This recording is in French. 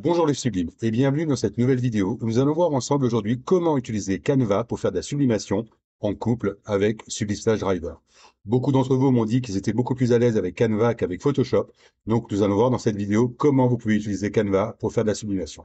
Bonjour les sublimes et bienvenue dans cette nouvelle vidéo nous allons voir ensemble aujourd'hui comment utiliser Canva pour faire de la sublimation en couple avec Sublimetage Driver. Beaucoup d'entre vous m'ont dit qu'ils étaient beaucoup plus à l'aise avec Canva qu'avec Photoshop, donc nous allons voir dans cette vidéo comment vous pouvez utiliser Canva pour faire de la sublimation.